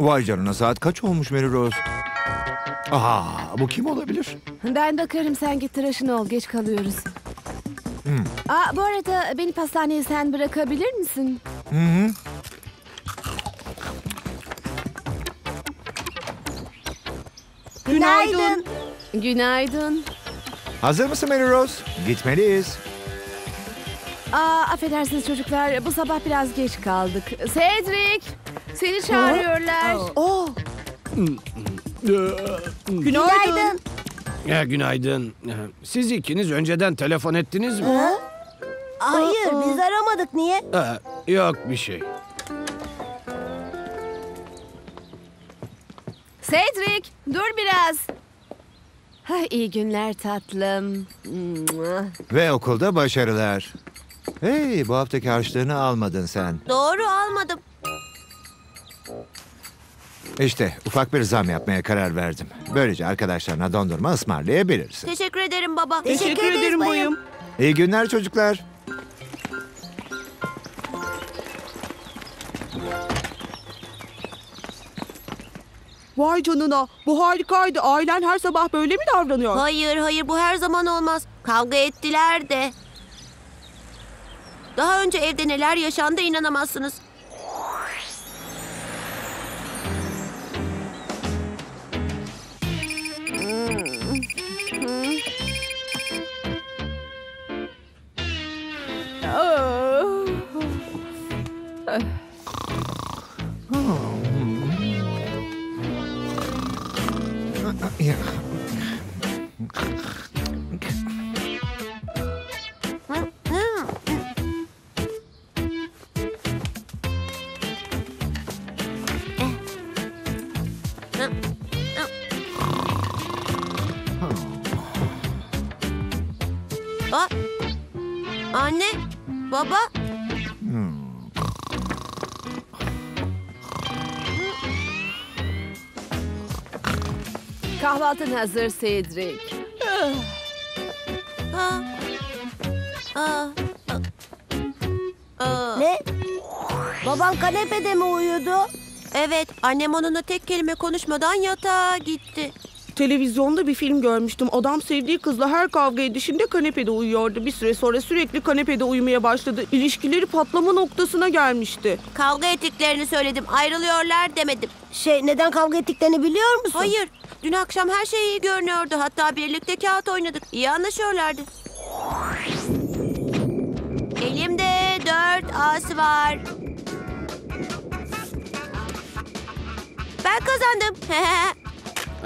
Vay canına saat kaç olmuş Mary Rose? Aa, bu kim olabilir? Ben bakarım sen git tıraşın ol geç kalıyoruz. Aa, bu arada beni pastaneye sen bırakabilir misin? Hı hı. Günaydın. Günaydın. Hazır mısın Mary Rose? Gitmeliyiz. Aa, affedersiniz çocuklar bu sabah biraz geç kaldık. Cedric seni çağırıyorlar. Oo, Günaydın. günaydın. Ya, günaydın. Siz ikiniz önceden telefon ettiniz mi? Ha? Hayır, biz aramadık. Niye? Ha, yok bir şey. Cedric dur biraz. Ha, iyi günler tatlım. Ve okulda başarılar. Hey, bu haftaki harçlığını almadın sen. Doğru almadım. İşte ufak bir zam yapmaya karar verdim. Böylece arkadaşlarına dondurma ısmarlayabilirsin. Teşekkür ederim baba. Teşekkür, ederim bayım. İyi günler çocuklar. Vay canına bu harikaydı. Ailen her sabah böyle mi davranıyor? Hayır, hayır bu her zaman olmaz. Kavga ettiler de. Daha önce evde neler yaşandı inanamazsınız. Ya, Aa, anne, baba. Kahvaltın hazır Cedric. Ha. Aa. Aa. Ne? Baban kanepede mi uyudu? Evet, annem onunla tek kelime konuşmadan yatağa gitti. Televizyonda bir film görmüştüm. Adam sevdiği kızla her kavga edişinde kanepede uyuyordu. Bir süre sonra sürekli kanepede uyumaya başladı. İlişkileri patlama noktasına gelmişti. Kavga ettiklerini söyledim, ayrılıyorlar demedim. Şey neden kavga ettiklerini biliyor musun? Hayır, dün akşam her şey iyi görünüyordu. Hatta birlikte kağıt oynadık. İyi anlaşıyorlardı. Elimde dört as var. Ben kazandım.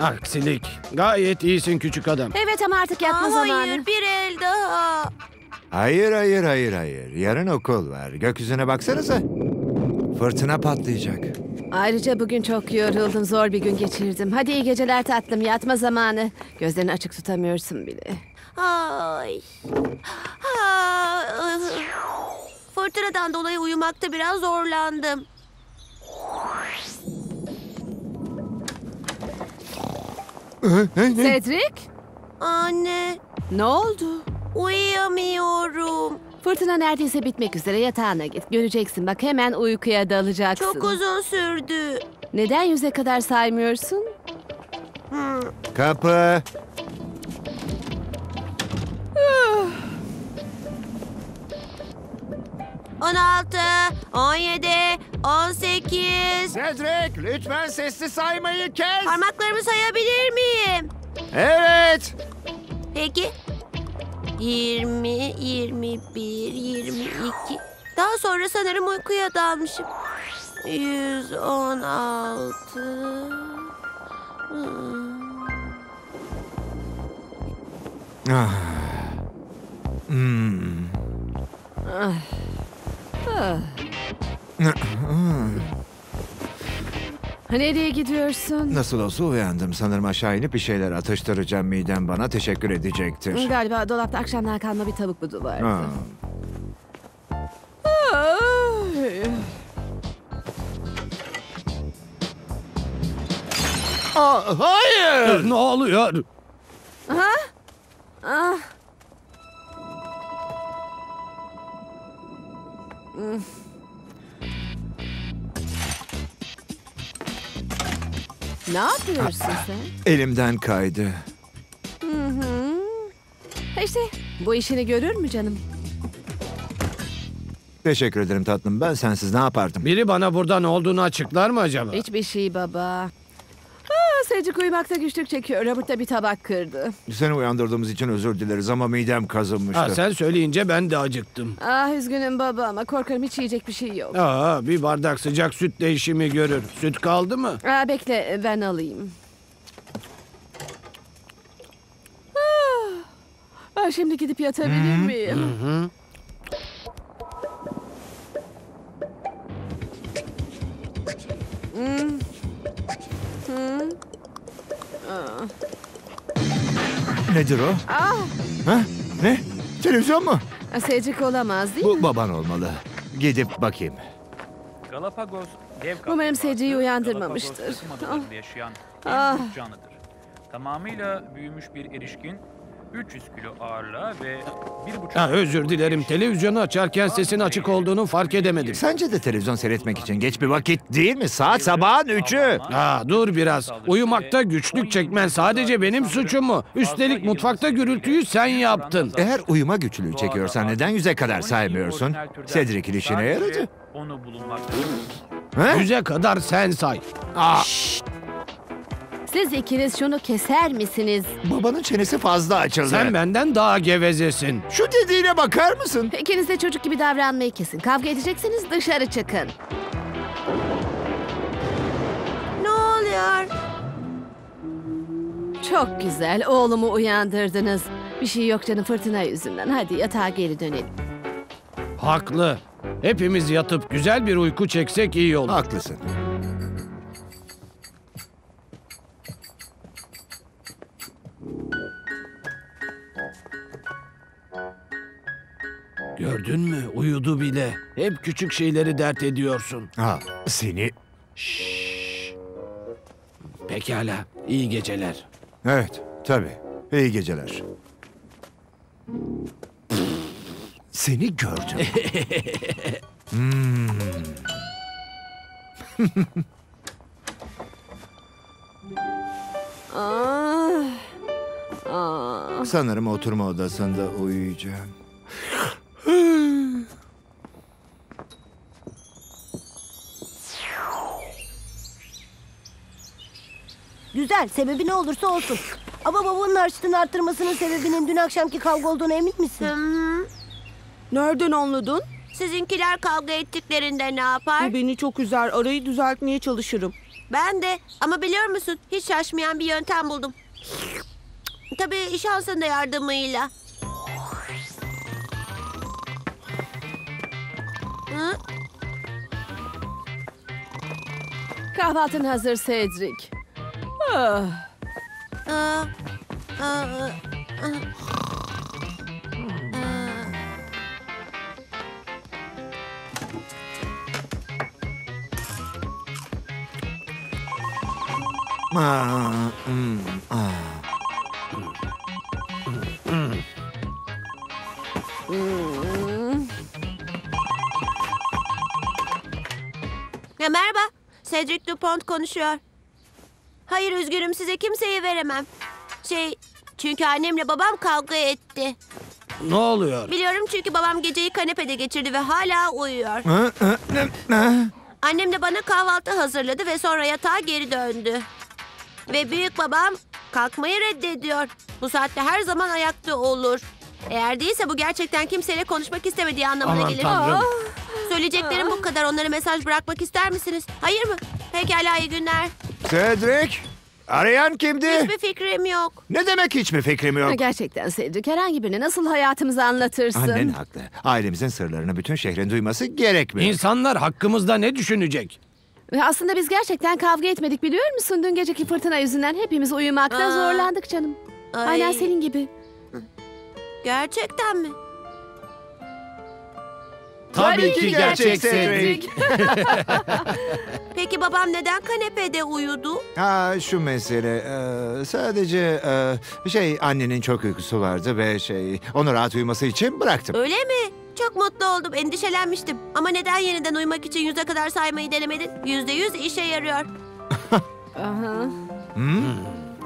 Aksilik. Gayet iyisin küçük adam. Evet ama artık yatma Aa, zamanı. hayır, bir el daha. Hayır, hayır, hayır, hayır. Yarın okul var. Gökyüzüne baksanıza. Fırtına patlayacak. Ayrıca bugün çok yoruldum. Zor bir gün geçirdim. Hadi iyi geceler tatlım. Yatma zamanı. Gözlerini açık tutamıyorsun bile. Ay. Ha, Fırtınadan dolayı uyumakta biraz zorlandım. Cedric Anne, ne oldu? uyuyamıyorum. Fırtına neredeyse bitmek üzere yatağına git. Göreceksin bak hemen uykuya dalacaksın. Çok uzun sürdü. Neden yüze kadar saymıyorsun? Kapı. On altı, on yedi, on sekiz. Cedric, lütfen sesli saymayı kes. Parmaklarımı sayabilir miyim? Evet. Peki. Yirmi, yirmi bir, yirmi iki. Daha sonra sanırım uykuya dalmışım. Yüz on altı. Hmm. Ah. Hmm. Nereye gidiyorsun? Nasıl olsa uyandım. Sanırım aşağı inip bir şeyler atıştıracağım. Midem bana teşekkür edecektir. Galiba dolapta akşamdan kalma bir tavuk budu var. Ha. Ay. Aa, hayır. Ne oluyor? Ah. Ne yapıyorsun sen? Elimden kaydı. İşte bu işini görür mü canım? Teşekkür ederim tatlım. Ben sensiz ne yapardım? Biri bana burada ne olduğunu açıklar mı acaba? Hiçbir şey baba. Cedric uyumakta güçlük çekiyor. Robert da bir tabak kırdı. Seni uyandırdığımız için özür dileriz ama midem kazınmıştı. Ha, sen söyleyince ben de acıktım. Ah üzgünüm baba ama korkarım hiç yiyecek bir şey yok. Aa, bir bardak sıcak süt de işimi görür. Süt kaldı mı? Aa, bekle ben alayım. Ah, ah, şimdi gidip yatabilir miyim? Nedir o? Ah, Ha? Ne? Televizyon mu? Cedric olamaz değil mi? Bu baban olmalı. Gidip bakayım. Galapagos dev Umarım kaplumbağası, Cedric'i uyandırmamıştır. Galapagos adalarında yaşayan en Ah. büyük canlıdır. Tamamıyla büyümüş bir erişkin 300 kilo ağırlığa ve 1,5 Ha, özür dilerim. Televizyonu açarken sesin açık olduğunu fark edemedim. Sence de televizyon seyretmek için geç bir vakit değil mi? Saat sabahın üçü. Ha, dur biraz. Uyumakta güçlük çekmen sadece benim suçum mu? Üstelik mutfakta gürültüyü sen yaptın. Eğer uyuma güçlüğü çekiyorsan neden yüze kadar saymıyorsun? Cedric'in işine yaradı. Onu bulunmakta. Yüze kadar sen say. Siz ikiniz şunu keser misiniz? Babanın çenesi fazla açıldı. Sen benden daha gevezesin. Şu dediğine bakar mısın? İkiniz de çocuk gibi davranmayı kesin. Kavga edeceksiniz dışarı çıkın. Ne oluyor? Çok güzel. Oğlumu uyandırdınız. Bir şey yok canım fırtına yüzünden. Hadi yatağa geri dönelim. Haklı. Hepimiz yatıp güzel bir uyku çeksek iyi olur. Haklısın. Uyudu bile. Hep küçük şeyleri dert ediyorsun. Ha, seni... Pekala. İyi geceler. Evet, tabii. İyi geceler. Seni gördüm. Ah. Ah. Sanırım oturma odasında uyuyacağım. Güzel. Sebebi ne olursa olsun. Ama babanın harçlığını arttırmasının sebebinin dün akşamki kavga olduğuna emin misin? Hmm, Nereden anladın? sizinkiler kavga ettiklerinde ne yapar? Bu beni çok üzer. Arayı düzeltmeye çalışırım. Ben de ama biliyor musun hiç şaşmayan bir yöntem buldum. Tabii şansın da yardımıyla. Hı? Kahvaltın hazır Cedric. Merhaba. Cedric Dupont konuşuyor. Hayır üzgünüm size kimseyi veremem. Şey çünkü annemle babam kavga etti. Ne oluyor? Biliyorum çünkü babam geceyi kanepede geçirdi ve hala uyuyor. Ha, ha, ne- ne? Annem de bana kahvaltı hazırladı ve sonra yatağa geri döndü. Ve büyük babam kalkmayı reddediyor. Bu saatte her zaman ayakta olur. Eğer değilse bu gerçekten kimseyle konuşmak istemediği anlamına Aman gelir. tanrım. Söyleyeceklerim bu kadar. Onlara mesaj bırakmak ister misiniz? Hayır mı? Pekala iyi günler. Cedric, arayan kimdi? Hiçbir fikrim yok. Ne demek hiçbir fikrim yok? Gerçekten Cedric herhangi birine nasıl hayatımızı anlatırsın? Annen haklı. Ailemizin sırlarını bütün şehrin duyması gerekmiyor. İnsanlar hakkımızda ne düşünecek? Ve aslında biz gerçekten kavga etmedik biliyor musun? Dün geceki fırtına yüzünden hepimiz uyumakta Aa. zorlandık canım. Ay. Aynen senin gibi. Gerçekten mi? Tabii ki gerçek Cedric. Peki babam neden kanepede uyudu? Ha şu mesele e, sadece e, şey annenin çok uykusu vardı ve şey onu rahat uyuması için bıraktım. Öyle mi? Çok mutlu oldum. Endişelenmiştim. Ama neden yeniden uyumak için yüze kadar saymayı denemedin? Yüzde yüz işe yarıyor. Aha.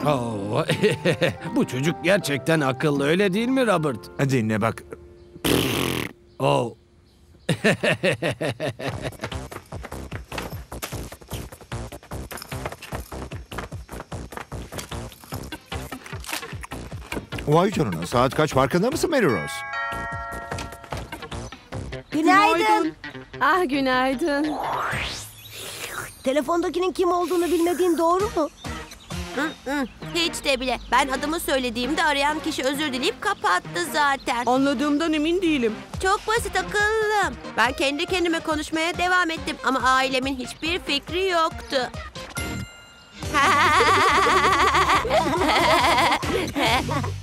Oo, bu çocuk gerçekten akıllı öyle değil mi Robert? Dinle bak. Oo. Vay canına saat kaç farkında mısın Mary Rose? Günaydın. Ah günaydın. Telefondakinin kim olduğunu bilmediğin doğru mu? Hı hı, Hiç de bile. Ben adımı söylediğimde arayan kişi özür dileyip kapattı zaten. Anladığımdan emin değilim. Çok basit akıllım. Ben kendi kendime konuşmaya devam ettim ama ailemin hiçbir fikri yoktu.